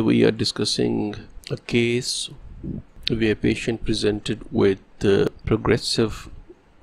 we are discussing a case where a patient presented with uh, progressive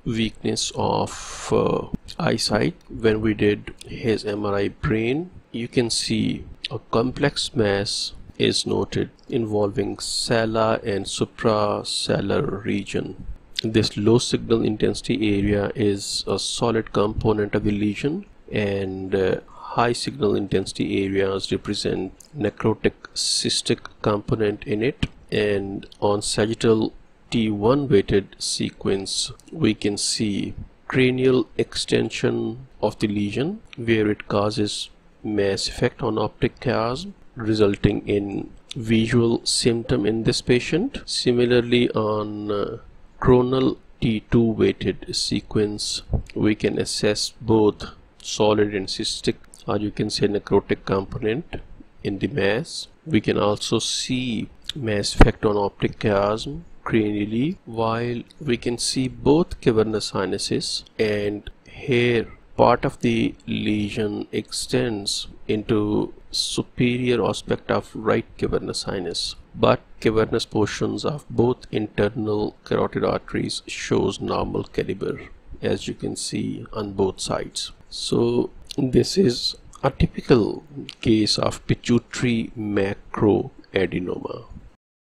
weakness of uh, eyesight. When we did his MRI brain you can see a complex mass is noted involving sella and suprasellar region. This low signal intensity area is a solid component of the lesion and uh, high signal intensity areas represent necrotic cystic component in it and on sagittal T1 weighted sequence we can see cranial extension of the lesion where it causes mass effect on optic chiasm resulting in visual symptom in this patient. Similarly on uh, coronal T2 weighted sequence we can assess both solid and cystic or you can say necrotic component in the mass. We can also see mass effect on optic chiasm cranially while we can see both cavernous sinuses and here part of the lesion extends into superior aspect of right cavernous sinus but cavernous portions of both internal carotid arteries shows normal caliber as you can see on both sides. So this is a typical case of pituitary macroadenoma